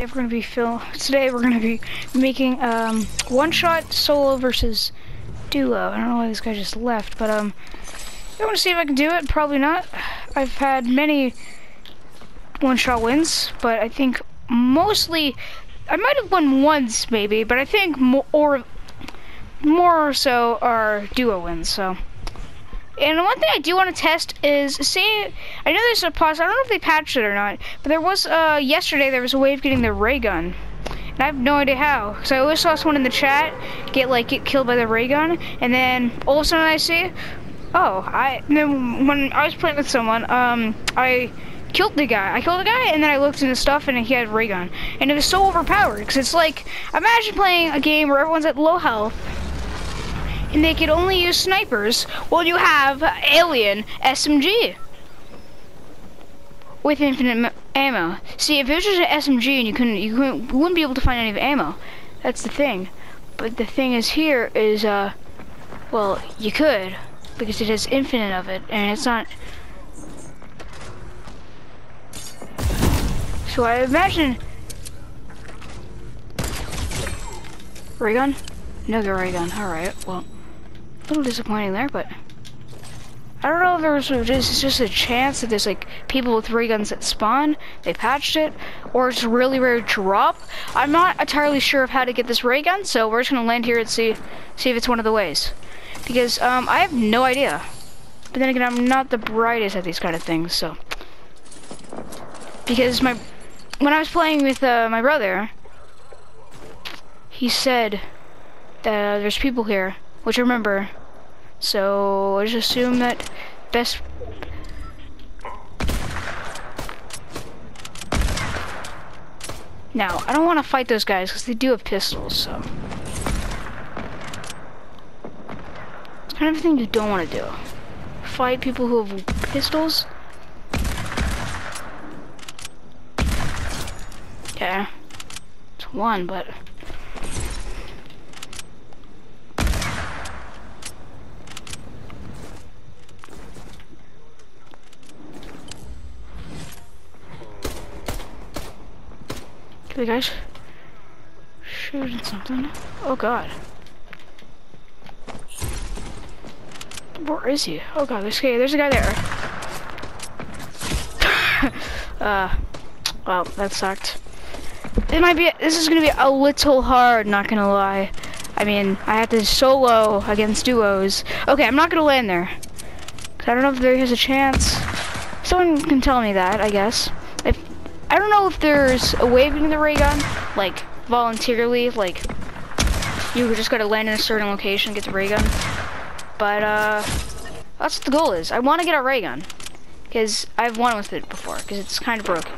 Today we're gonna be film. Today we're gonna be making um one shot solo versus duo. I don't know why this guy just left, but um, I want to see if I can do it. Probably not. I've had many one shot wins, but I think mostly I might have won once maybe, but I think more or more so are duo wins. So. And one thing I do want to test is see. I know there's a pause. I don't know if they patched it or not, but there was uh yesterday there was a way of getting the ray gun. And I have no idea how. Because I always saw someone in the chat get like get killed by the ray gun, and then all of a sudden I see, oh, I then when I was playing with someone, um, I killed the guy. I killed the guy, and then I looked into stuff, and he had ray gun, and it was so overpowered. Because it's like imagine playing a game where everyone's at low health and they could only use snipers, well, you have alien SMG with infinite ammo. See, if it was just an SMG and you couldn't, you couldn't, you wouldn't be able to find any of ammo. That's the thing. But the thing is here is, uh, well, you could because it has infinite of it, and it's not. So I imagine. Ray gun? No ray gun. All right. Well little disappointing there, but I don't know if there's just, just a chance that there's like people with ray guns that spawn, they patched it, or it's a really rare drop. I'm not entirely sure of how to get this ray gun, so we're just gonna land here and see see if it's one of the ways. Because um, I have no idea. But then again, I'm not the brightest at these kind of things, so. Because my, when I was playing with uh, my brother, he said that uh, there's people here, which remember, so I just assume that best Now, I don't want to fight those guys because they do have pistols, so. It's kind of thing you don't want to do. Fight people who have pistols. Yeah. It's one, but The guy's shooting something. Oh god. Where is he? Oh god, there's, okay, there's a guy there. uh, well, that sucked. It might be, this is gonna be a little hard, not gonna lie. I mean, I have to solo against duos. Okay, I'm not gonna land there. I don't know if there is a chance. Someone can tell me that, I guess. I don't know if there's a getting the ray gun, like voluntarily, like you just gotta land in a certain location, get the ray gun. But uh, that's what the goal is. I want to get a ray gun because I've won with it before because it's kind of broken.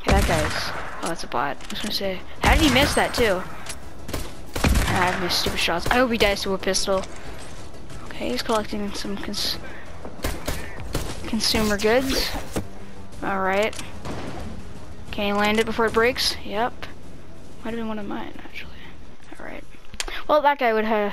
Okay, that guy's. Oh, that's a bot. I was gonna say, how did he miss that too? I've missed stupid shots. I hope he dies to a pistol. Okay, he's collecting some cons consumer goods. All right. Can you land it before it breaks? Yep. Might have been one of mine, actually. Alright. Well, that guy would have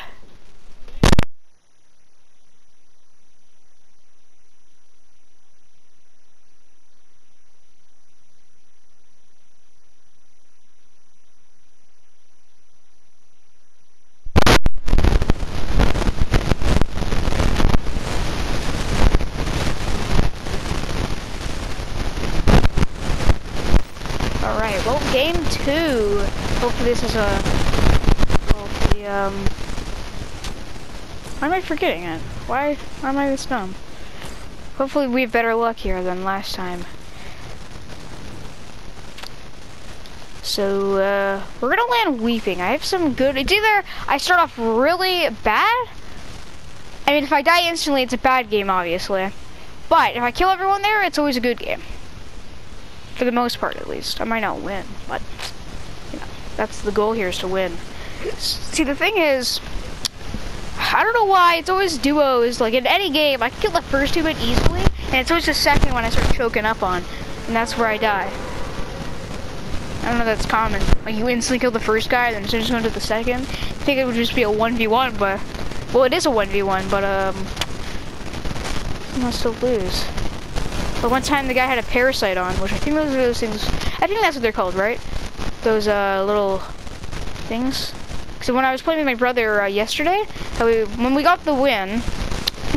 game two. Hopefully this is a, hopefully, um, why am I forgetting it? Why, why am I this dumb? Hopefully we have better luck here than last time. So, uh, we're gonna land Weeping. I have some good, it's either I start off really bad, I mean, if I die instantly, it's a bad game, obviously. But if I kill everyone there, it's always a good game. For the most part, at least. I might not win, but, that's the goal here is to win. See, the thing is, I don't know why, it's always duos. Like, in any game, I can kill the first two easily, and it's always the second one I start choking up on, and that's where I die. I don't know if that's common. Like, you instantly kill the first guy, then just go into the second. I think it would just be a 1v1, but, well, it is a 1v1, but, um, you still lose. But one time the guy had a parasite on, which I think those are those things, I think that's what they're called, right? Those uh, little things. So when I was playing with my brother uh, yesterday, we, when we got the win,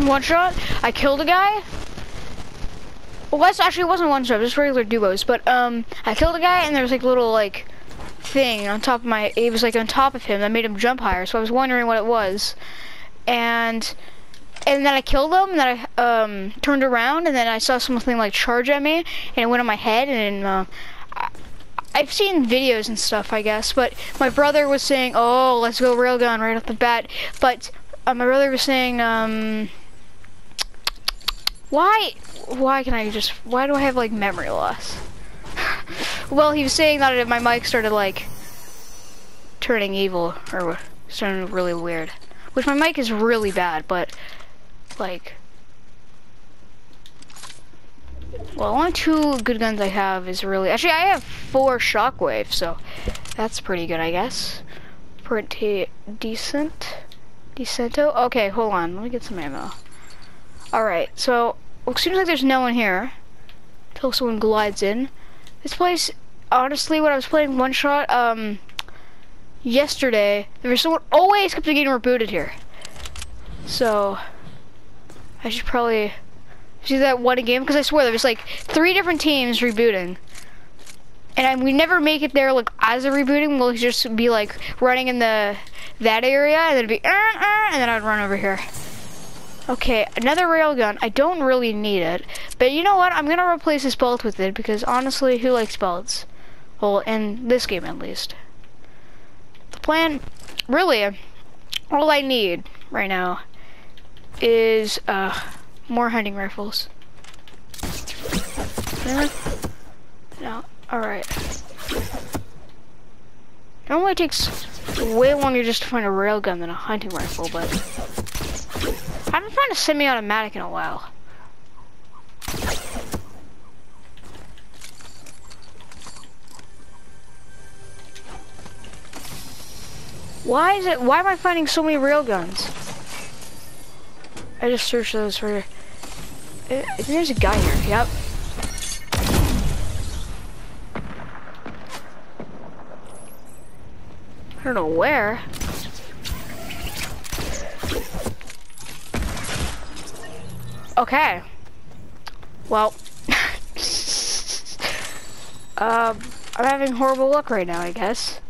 one shot, I killed a guy. Well, that's actually it wasn't one shot, just regular duos. But um, I killed a guy, and there was like a little like thing on top of my. It was like on top of him that made him jump higher. So I was wondering what it was, and and then I killed him, and then I um, turned around, and then I saw something like charge at me, and it went on my head, and uh, I've seen videos and stuff, I guess, but my brother was saying, oh, let's go railgun right off the bat, but uh, my brother was saying, um, why, why can I just, why do I have, like, memory loss? well, he was saying that if my mic started, like, turning evil, or starting really weird, which my mic is really bad, but, like, well, only two good guns I have is really... Actually, I have four shockwaves, so that's pretty good, I guess. Pretty decent. Decento? Okay, hold on. Let me get some ammo. Alright, so seems like there's no one here. Until someone glides in. This place, honestly, when I was playing one shot, um, yesterday, there was someone always kept getting rebooted here. So, I should probably See that one game? Because I swear there was like three different teams rebooting. And I, we never make it there like as a rebooting. We'll just be like running in the that area and it'd be uh, uh, and then I'd run over here. Okay, another railgun. I don't really need it. But you know what? I'm gonna replace this bolt with it because honestly, who likes bolts? Well, in this game at least. The plan, really, all I need right now is uh more hunting rifles. No, alright. Normally it takes way longer just to find a railgun than a hunting rifle, but I haven't found a semi-automatic in a while. Why is it, why am I finding so many railguns? I just searched those for there's a guy here, yep. I don't know where. Okay. Well. um, I'm having horrible luck right now, I guess.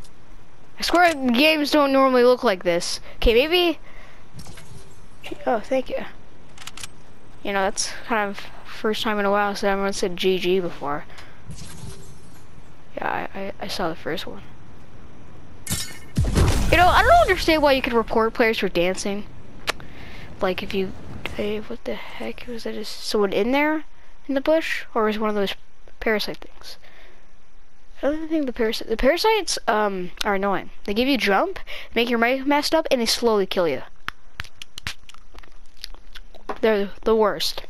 I swear games don't normally look like this. Okay, maybe... Oh, thank you. You know, that's kind of first time in a while since everyone said GG before. Yeah, I, I, I saw the first one. You know, I don't understand why you could report players for dancing. Like if you, hey, what the heck was that? Is someone in there in the bush, or is one of those parasite things? I don't think the parasite. The parasites um are annoying. They give you jump, make your mic messed up, and they slowly kill you. They're the worst.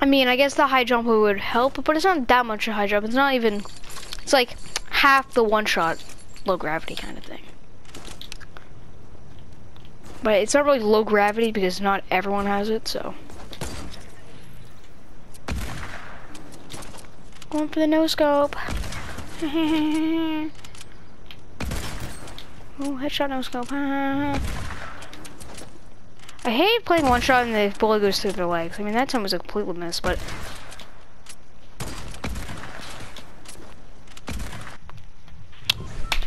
I mean, I guess the high jump would help, but it's not that much a high jump. It's not even, it's like half the one shot low gravity kind of thing. But it's not really low gravity because not everyone has it, so. Going for the no scope. oh, headshot no scope. I hate playing one shot and the bullet goes through their legs. I mean, that time was a complete miss, but...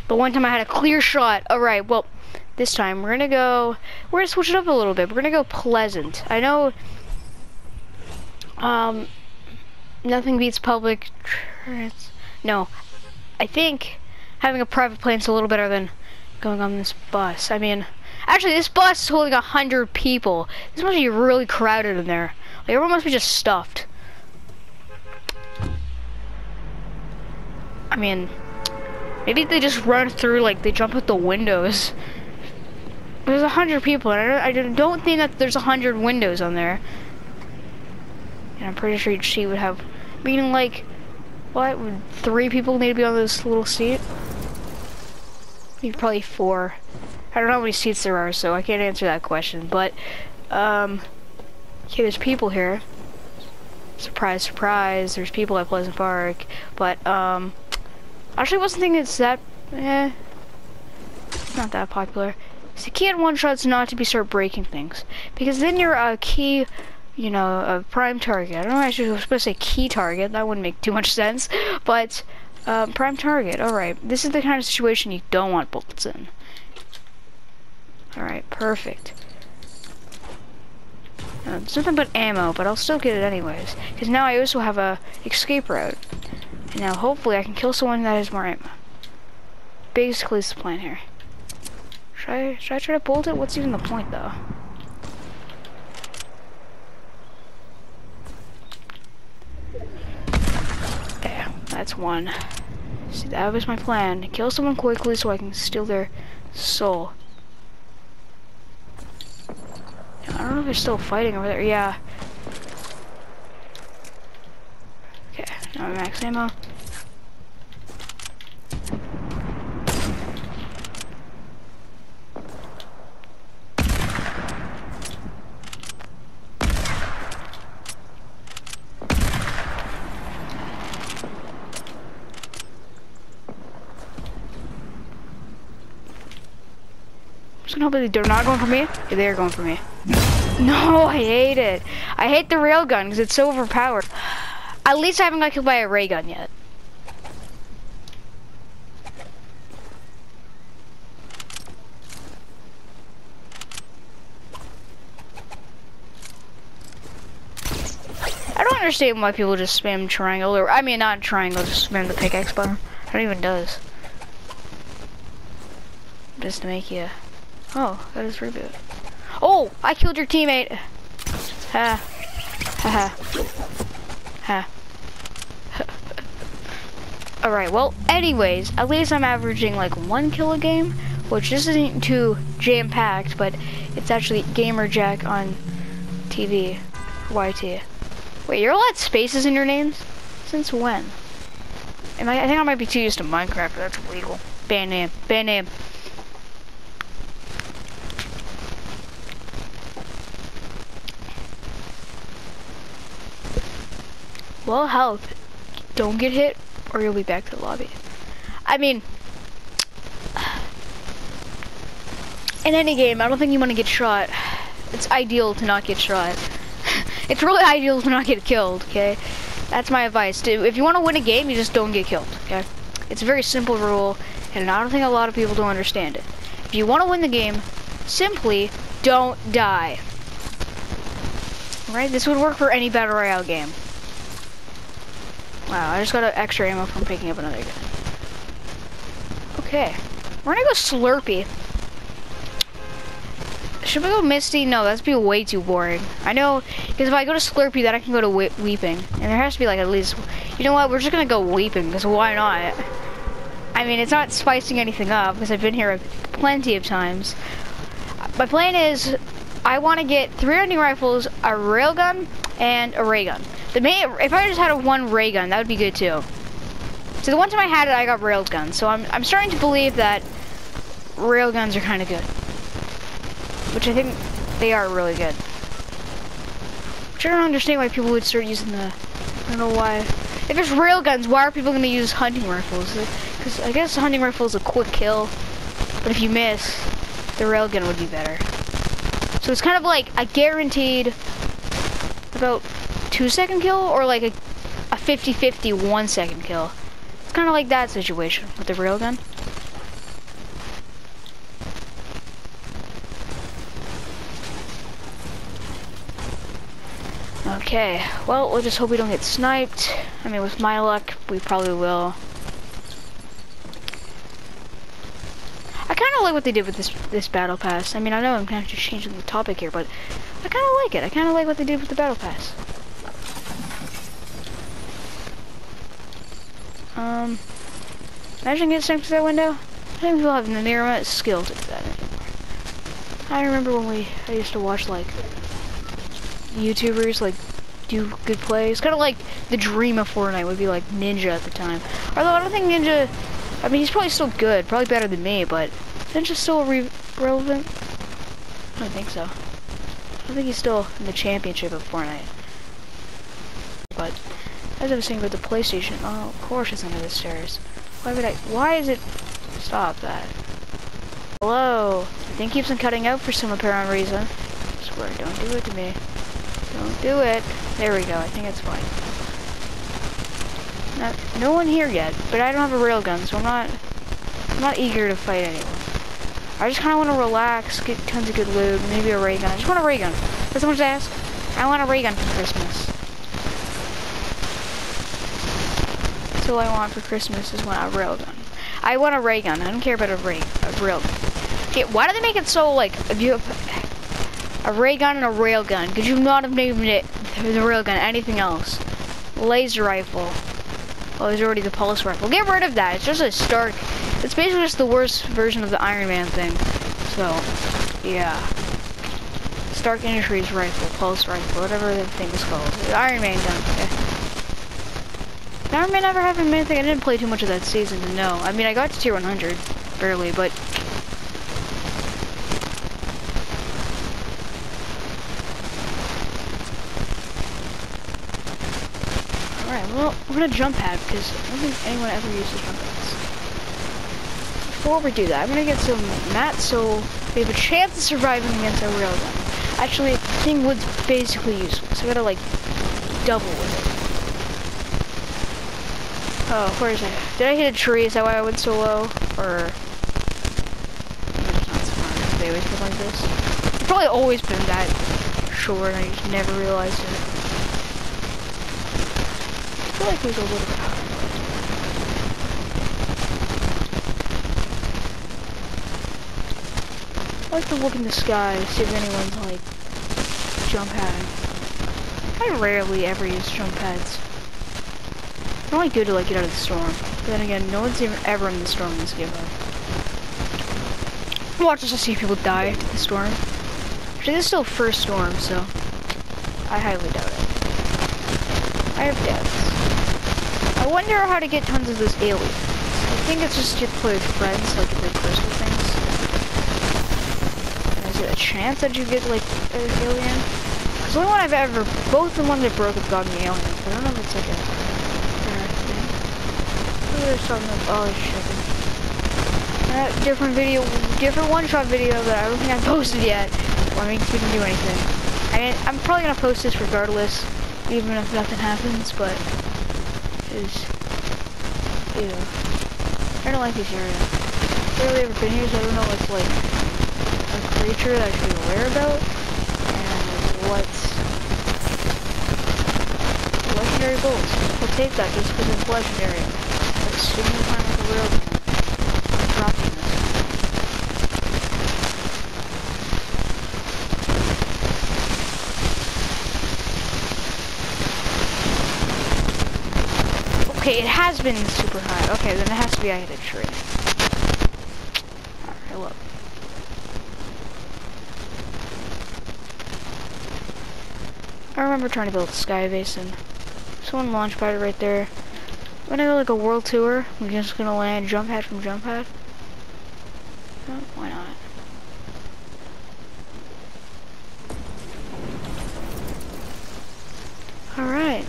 But one time I had a clear shot. Alright, well, this time we're gonna go... We're gonna switch it up a little bit. We're gonna go Pleasant. I know... Um... Nothing beats public... No. I think having a private plane's a little better than going on this bus. I mean... Actually, this bus is holding a hundred people. This must be really crowded in there. Like, everyone must be just stuffed. I mean, maybe they just run through, like, they jump out the windows. There's a hundred people, and I don't, think that there's a hundred windows on there. And I'm pretty sure she would have, meaning like, what, would three people need to be on this little seat? Maybe probably four. I don't know how many seats there are, so I can't answer that question. But, um, okay, there's people here. surprise, surprise, there's people at Pleasant Park, but, um, actually wasn't thinking it's that, eh, not that popular. The key in one shot's not to be start breaking things, because then you're a key, you know, a prime target. I don't know. I should supposed to say key target. That wouldn't make too much sense, but um, prime target. All right, this is the kind of situation you don't want bullets in. All right, perfect. Uh, it's nothing but ammo, but I'll still get it anyways, because now I also have a escape route, and now hopefully I can kill someone that has more ammo. Basically, is the plan here. Should I, should I try to bolt it? What's even the point, though? There, that's one. See, that was my plan. Kill someone quickly so I can steal their soul. I don't know if they're still fighting over there. Yeah. Okay, now max ammo. just gonna they're not going for me. Yeah, they're going for me. No, I hate it. I hate the railgun because it's so overpowered. At least I haven't got killed by a ray gun yet. I don't understand why people just spam triangle, or I mean not triangle, just spam the pickaxe button. It even does. Just to make you Oh, that is reboot. Oh, I killed your teammate. Ha. Ha ha. Ha. Alright, well, anyways, at least I'm averaging like one kill a game, which isn't too jam-packed, but it's actually Gamerjack on TV, YT. Wait, you're allowed spaces in your names? Since when? I, I think I might be too used to Minecraft, that's illegal. Ban name, ban name. Well, help. Don't get hit, or you'll be back to the lobby. I mean, in any game, I don't think you want to get shot. It's ideal to not get shot. it's really ideal to not get killed, okay? That's my advice. If you want to win a game, you just don't get killed, okay? It's a very simple rule, and I don't think a lot of people don't understand it. If you want to win the game, simply don't die. Right? This would work for any Battle Royale game. Wow, I just got an extra ammo from picking up another gun. Okay, we're gonna go Slurpy. Should we go Misty? No, that's be way too boring. I know, because if I go to Slurpy, then I can go to we Weeping. And there has to be like at least, you know what, we're just gonna go Weeping, because why not? I mean, it's not spicing anything up, because I've been here plenty of times. My plan is, I want to get three hunting rifles, a railgun, and a ray gun. The main, if I just had a one ray gun, that would be good too. So the one time I had it, I got rail guns. So I'm, I'm starting to believe that rail guns are kind of good. Which I think they are really good. Which I don't understand why people would start using the, I don't know why. If it's rail guns, why are people going to use hunting rifles? Because I guess hunting rifle is a quick kill. But if you miss, the rail gun would be better. So it's kind of like a guaranteed about two second kill or like a, a 50-50 one second kill. It's kind of like that situation with the railgun. Okay, well, we'll just hope we don't get sniped. I mean, with my luck, we probably will. I kind of like what they did with this this battle pass. I mean, I know I'm kind of just changing the topic here, but I kind of like it. I kind of like what they did with the battle pass. Um, imagine getting stuck to that window. I think people have near skill to do that anymore. I remember when we, I used to watch like YouTubers like do good plays. Kind of like the dream of Fortnite would be like Ninja at the time. Although I don't think Ninja, I mean he's probably still good, probably better than me, but Ninja's still re relevant? I don't think so. I think he's still in the championship of Fortnite. but I was saying about the PlayStation, oh, of course it's under the stairs. Why would I, why is it, stop that. Hello, the thing keeps on cutting out for some apparent reason. I swear, don't do it to me. Don't do it. There we go, I think it's fine. Not, no one here yet, but I don't have a railgun, so I'm not, I'm not eager to fight anyone. I just kind of want to relax, get tons of good loot, maybe a ray gun. I just want a ray gun. That's much I ask. I want a ray gun for Christmas. That's all I want for Christmas is want a rail gun. I want a ray gun. I don't care about a ray, a rail gun. Okay, why do they make it so like if you have a ray gun and a rail gun? Could you not have named it the rail gun anything else? Laser rifle. Oh, there's already the pulse rifle. Get rid of that. It's just a Stark. It's basically just the worst version of the Iron Man thing. So, yeah. Stark Industries rifle, pulse rifle, whatever the thing is called. The Iron Man gun. Yeah. Iron Man never having anything. I didn't play too much of that season to know. I mean, I got to tier 100, barely, but Alright, well, we're gonna jump pad because I don't think anyone ever uses jump pads. Before we do that, I'm gonna get some mats so we have a chance of surviving against a real railgun. Actually, thing wood's basically useless. I gotta like double with it. Oh, where is it? Did I hit a tree? Is that why I went so low? Or. They always been like this. It's probably always been that short and I just never realized it. I feel like it was a little bit higher. I like to look in the sky, see if anyone's like jump padding. I rarely ever use jump pads. It's only good to like get out of the storm. But then again, no one's even ever in the storm in this game. Watch us to see people die in the storm. Actually, this is still first storm, so I highly doubt it. I have deaths. I wonder how to get tons of those aliens. I think it's just to play with friends, like they're personal things. Is it a chance that you get like an alien? Because the only one I've ever, both the ones that broke have gotten me aliens, I don't know if it's like a. There's something oh shit. Uh, different video, different one-shot video that I don't think I posted yet. Well, I mean, we can do anything. I mean, I'm probably gonna post this regardless, even if nothing happens, but is ew. I don't like this area. I've barely ever been here, so I don't know what's like a creature that I should be aware about, and what's legendary bolts. We'll take that just because it's legendary. The real dropping. Okay, it has been super high. Okay, then it has to be I hit a tree. I remember trying to build a sky basin. Someone launch pad right there. I'm gonna go like a world tour. We're just gonna land jump pad from jump pad. No, why not? Alright.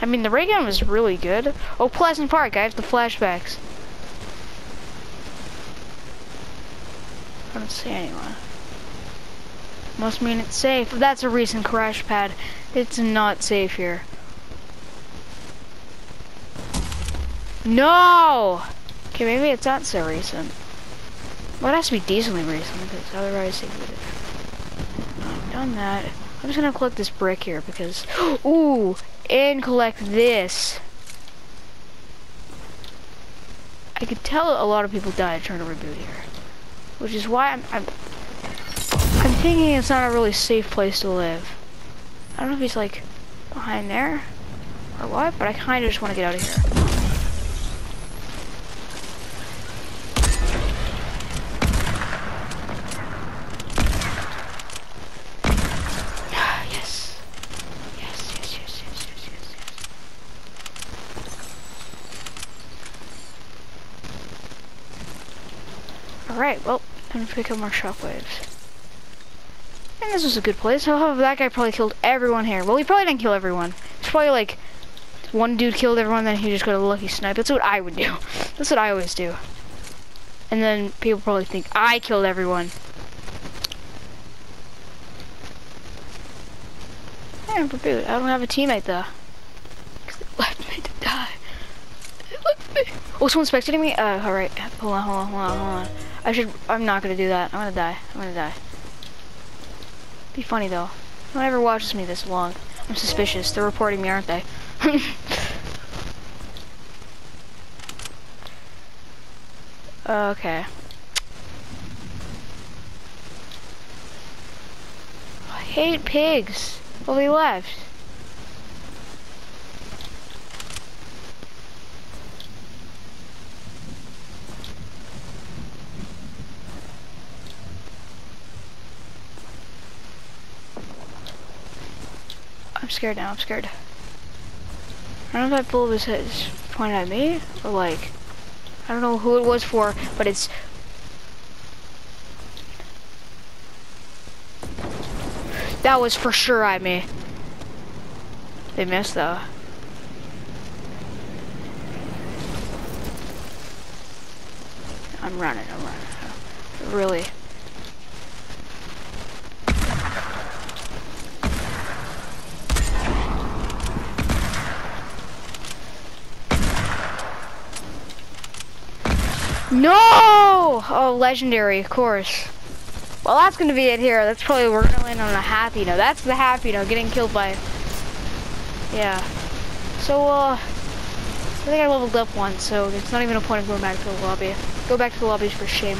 I mean, the ray gun was really good. Oh, Pleasant Park, I have the flashbacks. I don't see anyone. Must mean it's safe. That's a recent crash pad. It's not safe here. No! Okay, maybe it's not so recent. Well, it has to be decently recent, because otherwise it would have done that. I'm just gonna collect this brick here, because... Ooh! And collect this. I could tell a lot of people died trying to reboot here. Which is why I'm... I'm, I'm thinking it's not a really safe place to live. I don't know if he's, like, behind there, or what, but I kind of just want to get out of here. Alright, well, time to pick up more shockwaves. And this was a good place. However, that guy probably killed everyone here. Well, he probably didn't kill everyone. It's probably like one dude killed everyone, then he just got a lucky snipe. That's what I would do. That's what I always do. And then people probably think I killed everyone. Food. I don't have a teammate though. Cause left me to die. They left me. Oh, someone's spectating me? Uh, alright. Hold on, hold on, hold on, hold on. I should, I'm not gonna do that. I'm gonna die. I'm gonna die. Be funny though. No one ever watches me this long. I'm suspicious. They're reporting me, aren't they? okay. I hate pigs. Well, they left. Scared now, I'm scared. I don't know if that bullet was, pointed at me, or like, I don't know who it was for, but it's... That was for sure at me. They missed though. I'm running, I'm running. Really. No! Oh, legendary, of course. Well, that's gonna be it here. That's probably, we're gonna land on a happy note. That's the happy note, getting killed by, yeah. So, uh, I think I leveled up once, so it's not even a point of going back to the lobby. Go back to the lobbies for shame.